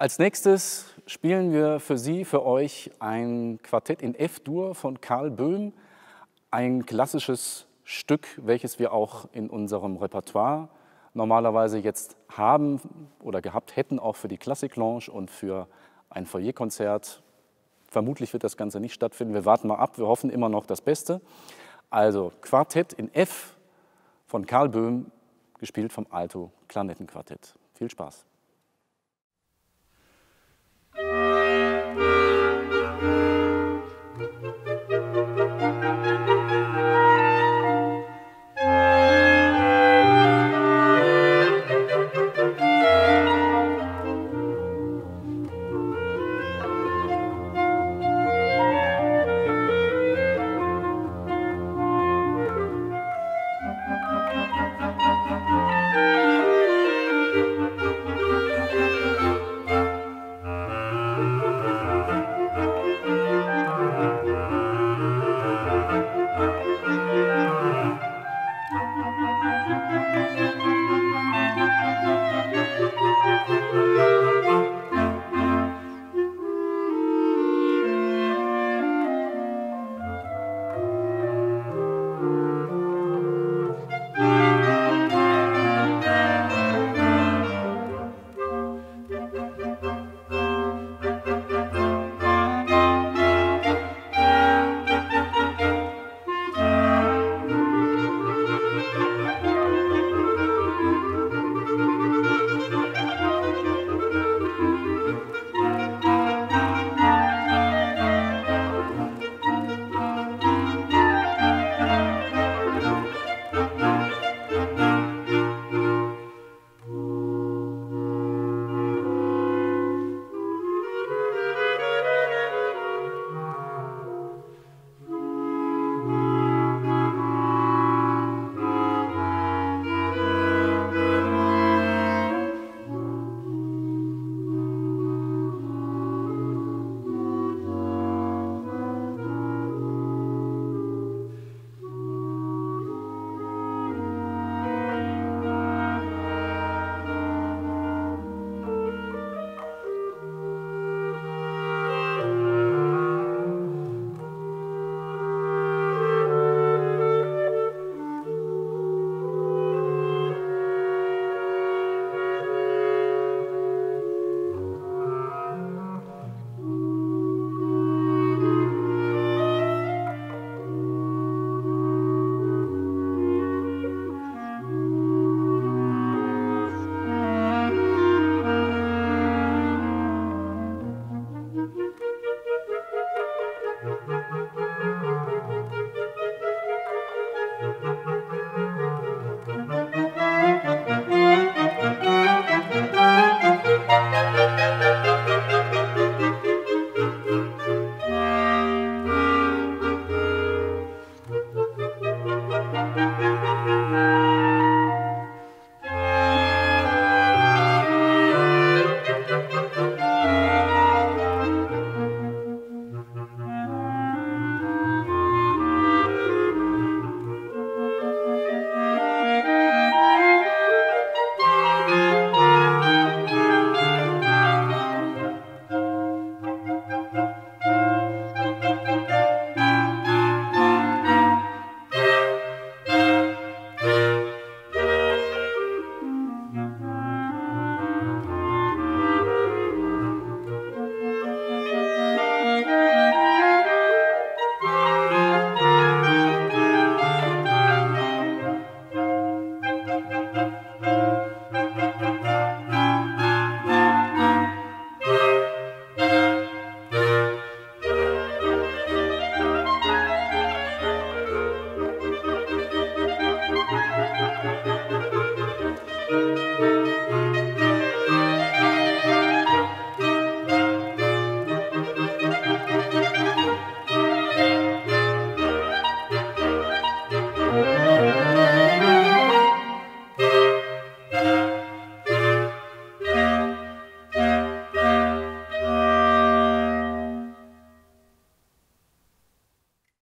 Als nächstes spielen wir für Sie, für euch ein Quartett in F-Dur von Karl Böhm, ein klassisches Stück, welches wir auch in unserem Repertoire normalerweise jetzt haben oder gehabt hätten, auch für die Klassik Lounge und für ein Foyerkonzert. Vermutlich wird das Ganze nicht stattfinden. Wir warten mal ab, wir hoffen immer noch das Beste. Also Quartett in F von Karl Böhm, gespielt vom Alto Klarnettenquartett. Viel Spaß.